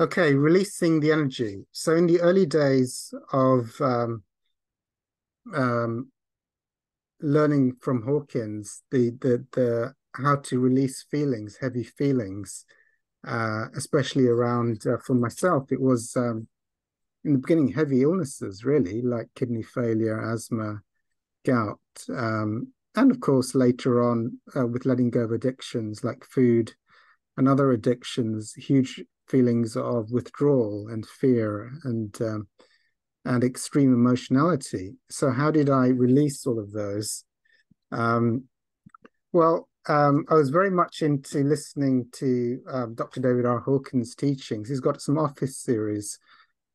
Okay, releasing the energy. So in the early days of um, um, learning from Hawkins, the the the how to release feelings, heavy feelings, uh, especially around uh, for myself, it was um, in the beginning heavy illnesses, really like kidney failure, asthma, gout, um, and of course later on uh, with letting go of addictions like food and other addictions, huge feelings of withdrawal and fear and um, and extreme emotionality. So how did I release all of those? Um, well, um, I was very much into listening to um, Dr. David R. Hawkins' teachings. He's got some office series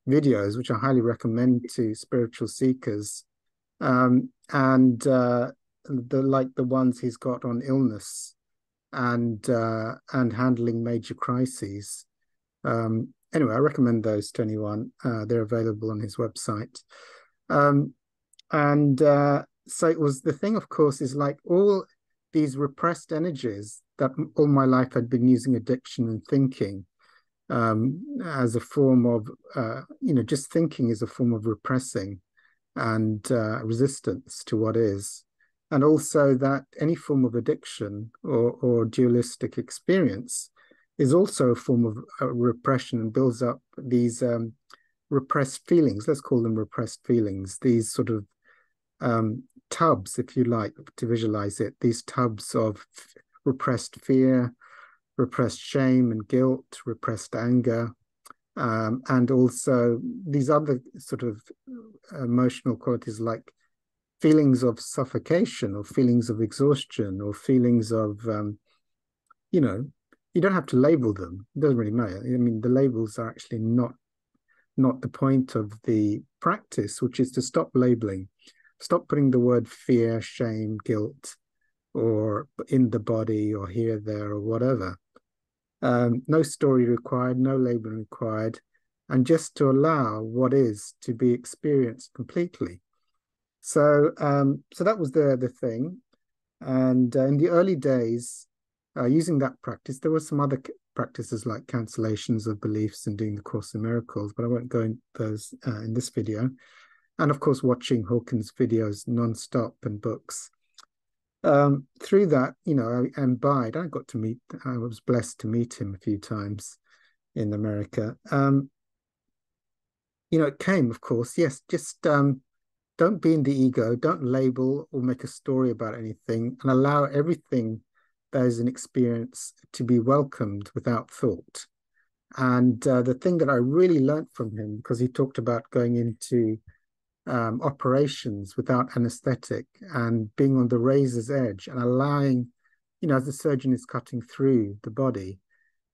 videos, which I highly recommend to spiritual seekers, um, and uh, the like the ones he's got on illness and uh, and handling major crises. Um, anyway, I recommend those to anyone. Uh, they're available on his website. Um, and uh, so it was the thing, of course, is like all these repressed energies that all my life I'd been using addiction and thinking um, as a form of, uh, you know, just thinking is a form of repressing and uh, resistance to what is. And also that any form of addiction or, or dualistic experience is also a form of uh, repression and builds up these um, repressed feelings. Let's call them repressed feelings. These sort of um, tubs, if you like, to visualize it. These tubs of repressed fear, repressed shame and guilt, repressed anger, um, and also these other sort of emotional qualities like feelings of suffocation or feelings of exhaustion or feelings of um, you know you don't have to label them. It doesn't really matter. I mean, the labels are actually not not the point of the practice, which is to stop labeling, stop putting the word fear, shame, guilt, or in the body, or here, there, or whatever. Um, no story required, no labeling required, and just to allow what is to be experienced completely. So, um, so that was the the thing, and uh, in the early days, uh, using that practice. There were some other practices like cancellations of beliefs and doing the Course in Miracles, but I won't go into those uh, in this video. And of course, watching Hawkins' videos non-stop and books. Um, through that, you know, I imbibed. I got to meet. I was blessed to meet him a few times in America. Um, you know, it came, of course. Yes, just um, don't be in the ego. Don't label or make a story about anything, and allow everything there's an experience to be welcomed without thought. And uh, the thing that I really learned from him, because he talked about going into um, operations without anesthetic and being on the razor's edge and allowing, you know, as the surgeon is cutting through the body,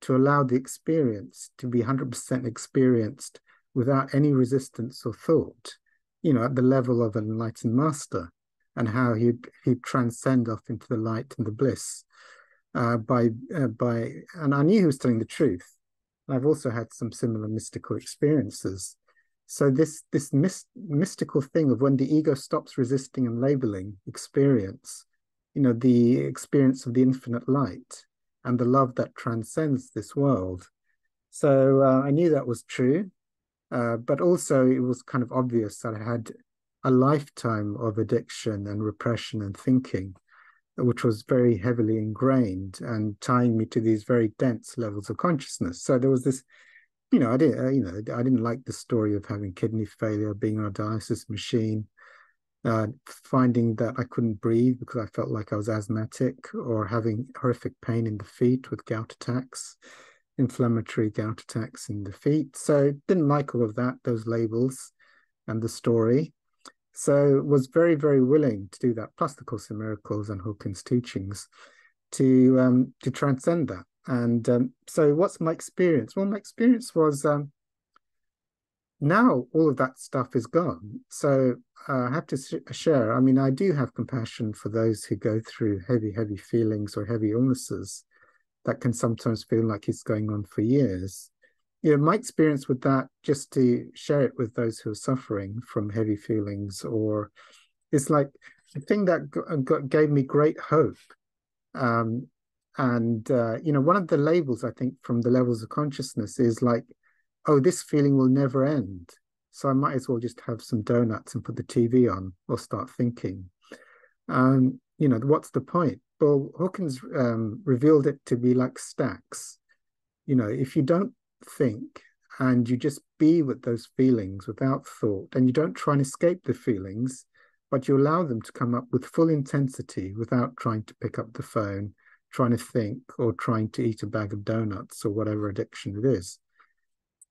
to allow the experience to be 100% experienced without any resistance or thought, you know, at the level of an enlightened master and how he'd, he'd transcend off into the light and the bliss uh, by uh, by, and I knew he was telling the truth. I've also had some similar mystical experiences. So this this myst- mystical thing of when the ego stops resisting and labeling experience, you know, the experience of the infinite light and the love that transcends this world. So uh, I knew that was true, uh, but also it was kind of obvious that I had a lifetime of addiction and repression and thinking which was very heavily ingrained and tying me to these very dense levels of consciousness. So there was this, you know, I didn't, uh, you know, I didn't like the story of having kidney failure, being on a dialysis machine, uh, finding that I couldn't breathe because I felt like I was asthmatic, or having horrific pain in the feet with gout attacks, inflammatory gout attacks in the feet. So didn't like all of that, those labels, and the story. So was very, very willing to do that, plus the Course in Miracles and Hawkins' teachings, to um, to transcend that. And um, so, what's my experience? Well, my experience was um, now all of that stuff is gone. So uh, I have to sh- share. I mean, I do have compassion for those who go through heavy, heavy feelings or heavy illnesses that can sometimes feel like it's going on for years you know, my experience with that, just to share it with those who are suffering from heavy feelings, or it's like the thing that got, gave me great hope. Um, and uh, you know, one of the labels I think from the levels of consciousness is like oh, this feeling will never end. So I might as well just have some donuts and put the TV on or start thinking. Um, you know, what's the point? Well, Hawkins um, revealed it to be like stacks. You know, if you don't think and you just be with those feelings without thought and you don't try and escape the feelings, but you allow them to come up with full intensity without trying to pick up the phone, trying to think, or trying to eat a bag of donuts or whatever addiction it is,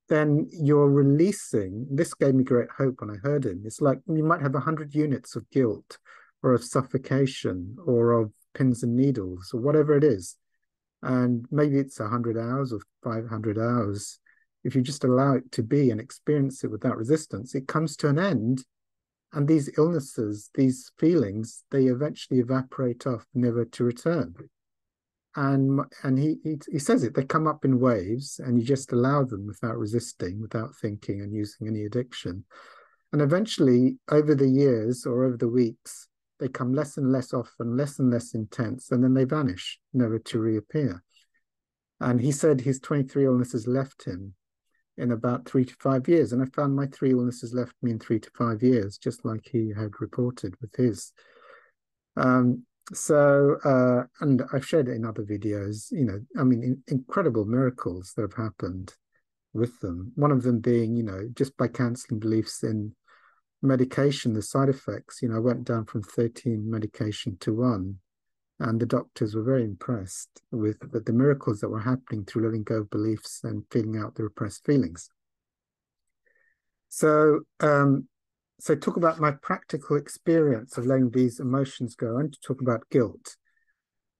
then you're releasing. This gave me great hope when I heard him. It's like you might have 100 units of guilt or of suffocation or of pins and needles or whatever it is. And maybe it's 100 hours or 500 hours. If you just allow it to be and experience it without resistance, it comes to an end and these illnesses, these feelings, they eventually evaporate off, never to return. And and he, he he says it, they come up in waves, and you just allow them without resisting, without thinking and using any addiction. And eventually, over the years or over the weeks, they come less and less often, less and less intense, and then they vanish, never to reappear. And he said his 23 illnesses left him in about three to five years. And I found my three illnesses left me in three to five years, just like he had reported with his. Um, so, uh, and I've shared it in other videos, you know, I mean, in, incredible miracles that have happened with them. One of them being, you know, just by canceling beliefs in medication, the side effects, you know, I went down from 13 medication to one and the doctors were very impressed with the, the miracles that were happening through letting go of beliefs and feeling out the repressed feelings. So, um, so talk about my practical experience of letting these emotions go and to talk about guilt.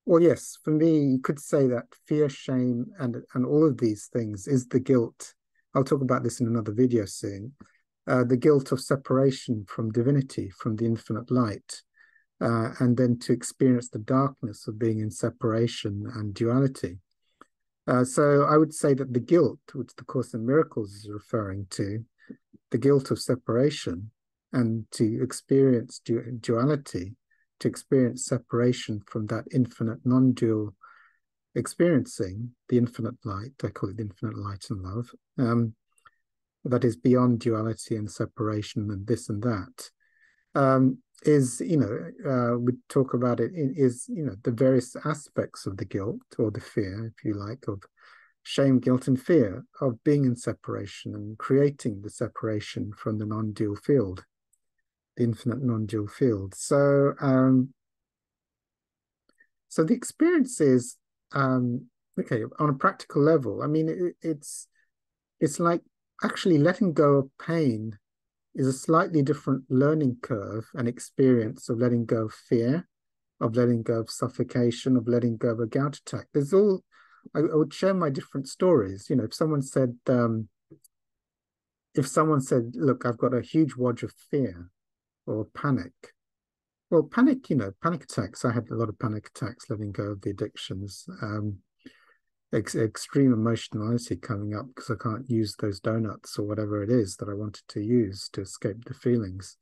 Well, yes, for me, you could say that fear, shame, and and all of these things is the guilt. I'll talk about this in another video soon. Uh, the guilt of separation from divinity, from the infinite light, uh, and then to experience the darkness of being in separation and duality. Uh, so I would say that the guilt, which the Course in Miracles is referring to, the guilt of separation, and to experience du duality, to experience separation from that infinite non-dual experiencing, the infinite light, I call it the infinite light and love, um, that is beyond duality and separation and this and that. Um, is you know uh, we talk about it is you know the various aspects of the guilt or the fear if you like of shame guilt and fear of being in separation and creating the separation from the non-dual field the infinite non-dual field so um so the experience is um okay on a practical level i mean it, it's it's like actually letting go of pain is a slightly different learning curve and experience of letting go of fear, of letting go of suffocation, of letting go of a gout attack. There's all, I, I would share my different stories. You know, if someone said, um, if someone said, look, I've got a huge wodge of fear or panic, well, panic, you know, panic attacks, I had a lot of panic attacks letting go of the addictions. Um, ex- extreme emotionality coming up because I can't use those donuts or whatever it is that I wanted to use to escape the feelings.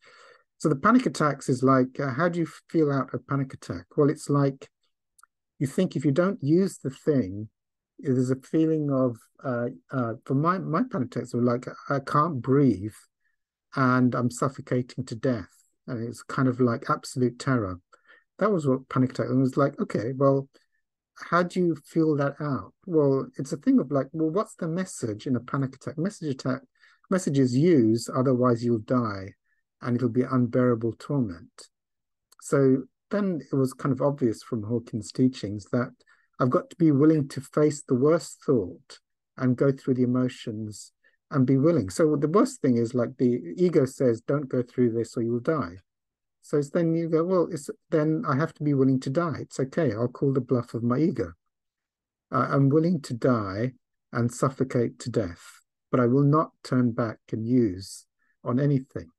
So the panic attacks is like, uh, how do you feel out a panic attack? Well, it's like you think if you don't use the thing, there's a feeling of, uh, uh, for my my panic attacks were like I can't breathe, and I'm suffocating to death, and it's kind of like absolute terror. That was what panic attack. Was like, okay, well, how do you feel that out? Well, it's a thing of like, well, what's the message in a panic attack? Message attack messages use, otherwise you'll die, and it'll be unbearable torment. So then it was kind of obvious from Hawkins' teachings that I've got to be willing to face the worst thought and go through the emotions and be willing. So the worst thing is like the ego says, don't go through this or you'll die. So then you go, well, then I have to be willing to die. It's okay. I'll call the bluff of my ego. I'm willing to die and suffocate to death, but I will not turn back and use on anything.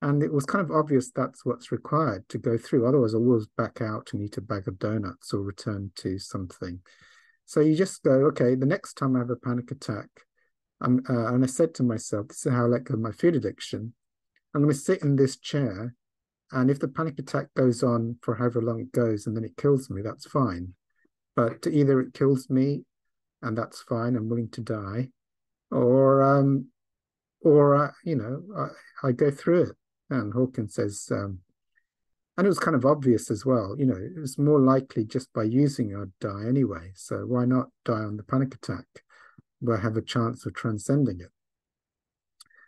And it was kind of obvious that's what's required to go through. Otherwise, I will back out and eat a bag of donuts or return to something. So you just go, okay, the next time I have a panic attack, uh, and I said to myself, this is how I let go of my food addiction. I'm going to sit in this chair and if the panic attack goes on for however long it goes and then it kills me, that's fine. But either it kills me and that's fine, I'm willing to die, or um, or uh, you know, I, I, go through it. And Hawkins says, um, and it was kind of obvious as well. You know, it was more likely just by using I'd die anyway. So why not die on the panic attack, where I have a chance of transcending it?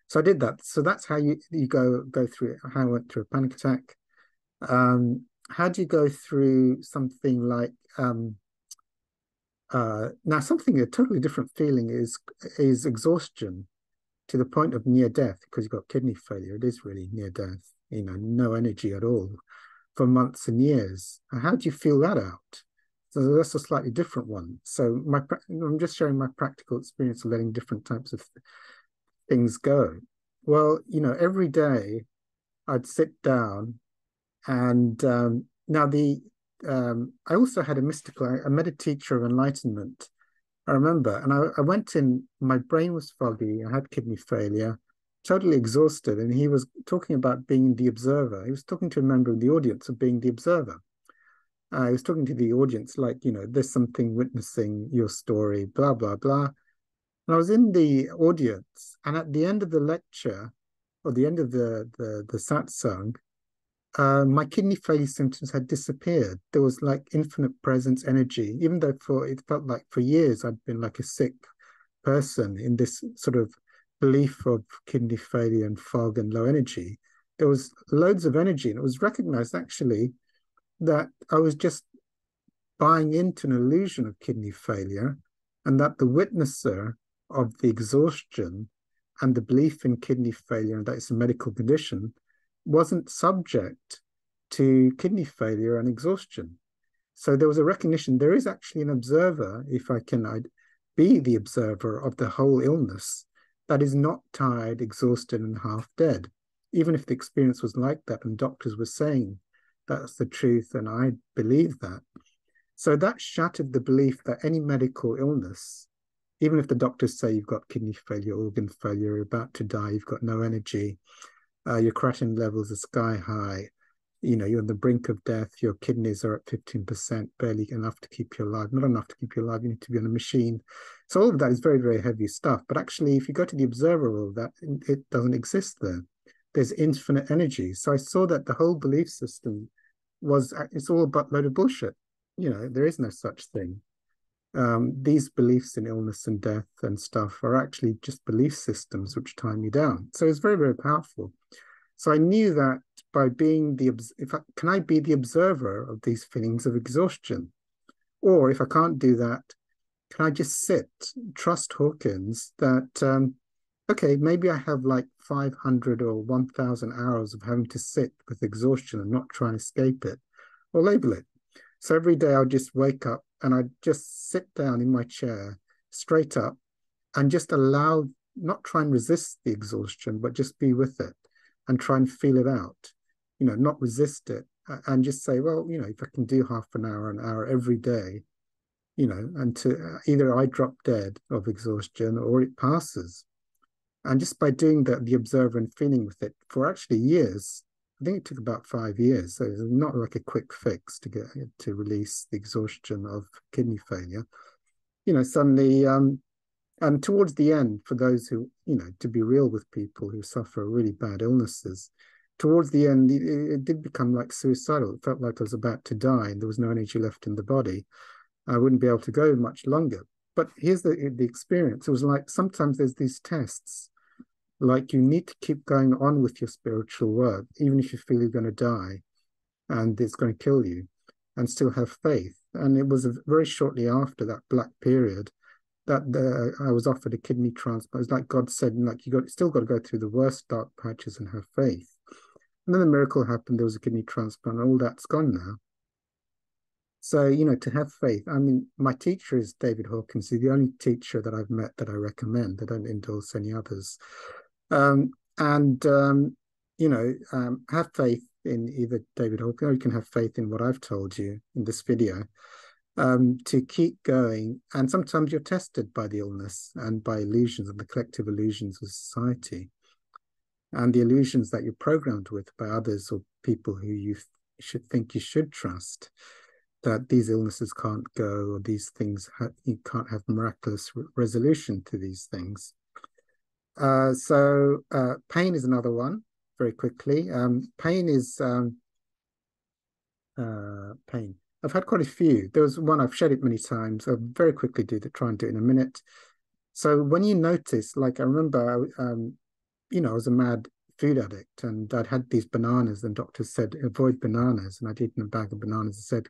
So I did that. So that's how you you go go through it. How I went through a panic attack. Um, how do you go through something like um, uh, now something a totally different feeling is is exhaustion to the point of near death because you've got kidney failure. It is really near death. You know, no energy at all for months and years. And how do you feel that out? So that's a slightly different one. So my I'm just sharing my practical experience of letting different types of things go. Well, you know, every day I'd sit down and um, now the um, I also had a mystical, I met a teacher of enlightenment. I remember, and I, I went in, my brain was foggy, I had kidney failure, totally exhausted, and he was talking about being the observer. He was talking to a member of the audience of being the observer. Uh, he was talking to the audience like, you know, there's something witnessing your story, blah, blah, blah. And I was in the audience, and at the end of the lecture, or the end of the the, the satsang, uh, my kidney failure symptoms had disappeared. There was like infinite presence energy, even though for it felt like for years I'd been like a sick person in this sort of belief of kidney failure and fog and low energy. There was loads of energy, and it was recognized actually that I was just buying into an illusion of kidney failure, and that the witnesser of the exhaustion and the belief in kidney failure and that it's a medical condition wasn't subject to kidney failure and exhaustion. So there was a recognition there is actually an observer, if I can I'd be the observer of the whole illness, that is not tired, exhausted, and half dead. Even if the experience was like that and doctors were saying that's the truth, and I believe that. So that shattered the belief that any medical illness, even if the doctors say you've got kidney failure, organ failure, you're about to die, you've got no energy, uh, your creatinine levels are sky high. You know, you're on the brink of death. Your kidneys are at 15%, barely enough to keep you alive. Not enough to keep you alive. You need to be on a machine. So all of that is very, very heavy stuff. But actually, if you go to the observer of that, it doesn't exist there. There's infinite energy. So I saw that the whole belief system was it's all but load of bullshit. You know, there is no such thing. Um, these beliefs in illness and death and stuff are actually just belief systems which tie me down. So it's very, very powerful. So I knew that by being the if I, can I be the observer of these feelings of exhaustion, or if I can't do that, can I just sit, trust Hawkins that um, okay, maybe I have like 500 or 1,000 hours of having to sit with exhaustion and not try and escape it, or label it. So every day I'll just wake up and I'd just sit down in my chair, straight up, and just allow, not try and resist the exhaustion, but just be with it and try and feel it out, you know, not resist it and just say, well, you know, if I can do half an hour, an hour every day, you know, and to uh, either I drop dead of exhaustion or it passes. And just by doing that, the observer and feeling with it for actually years, I think it took about five years. So it's not like a quick fix to get to release the exhaustion of kidney failure. You know, suddenly um, and towards the end, for those who, you know, to be real with people who suffer really bad illnesses, towards the end, it, it, did become like suicidal. It felt like I was about to die and there was no energy left in the body. I wouldn't be able to go much longer. But here's the, the experience. It was like sometimes there's these tests, like you need to keep going on with your spiritual work, even if you feel you're going to die and it's going to kill you, and still have faith. And it was very shortly after that black period that the, I was offered a kidney transplant. It's like God said, like you got still got to go through the worst dark patches and have faith. And then the miracle happened. There was a kidney transplant, and all that's gone now. So you know, to have faith. I mean, my teacher is David Hawkins. He's the only teacher that I've met that I recommend. I don't endorse any others. Um, and um, you know, um, have faith in either David Hawkins, or you can have faith in what I've told you in this video um, to keep going. And sometimes you're tested by the illness and by illusions and the collective illusions of society and the illusions that you're programmed with by others or people who you should think you should trust that these illnesses can't go or these things you can't have miraculous re- resolution to these things Uh, so uh, pain is another one. Very quickly, um, pain is um, uh, pain. I've had quite a few. There was one I've shared it many times. I'll very quickly do the try and do it in a minute. So when you notice, like I remember, um, you know, I was a mad food addict and I'd had these bananas and doctors said avoid bananas and I'd eaten a bag of bananas and said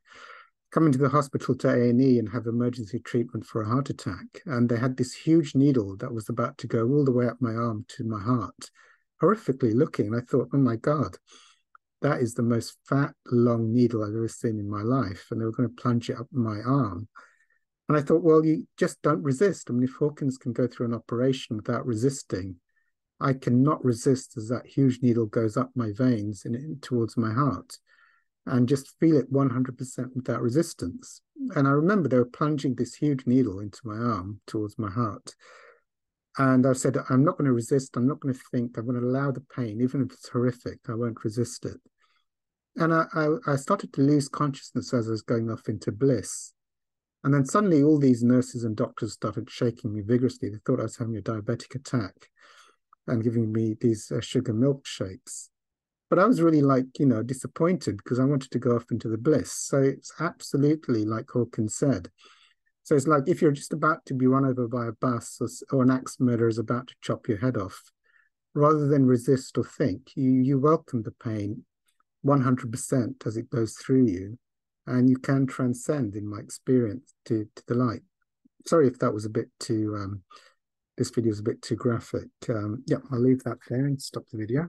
come into the hospital to A&E and have emergency treatment for a heart attack and they had this huge needle that was about to go all the way up my arm to my heart horrifically looking and I thought oh my god that is the most fat long needle I've ever seen in my life and they were going to plunge it up my arm. And I thought well you just don't resist. I mean if Hawkins can go through an operation without resisting I cannot resist as that huge needle goes up my veins and towards my heart and just feel it 100% without resistance. And I remember they were plunging this huge needle into my arm towards my heart. And I said, I'm not going to resist. I'm not going to think. I'm going to allow the pain, even if it's horrific. I won't resist it. And I, I, I started to lose consciousness as I was going off into bliss. And then suddenly all these nurses and doctors started shaking me vigorously. They thought I was having a diabetic attack and giving me these uh, sugar milkshakes. But I was really like, you know, disappointed because I wanted to go off into the bliss. So it's absolutely like Hawkins said. So it's like if you're just about to be run over by a bus or, or an axe murderer is about to chop your head off, rather than resist or think, you, you welcome the pain 100% as it goes through you. And you can transcend, in my experience, to, to the light. Sorry if that was a bit too um, this video is a bit too graphic. Um, yeah, I'll leave that there and stop the video.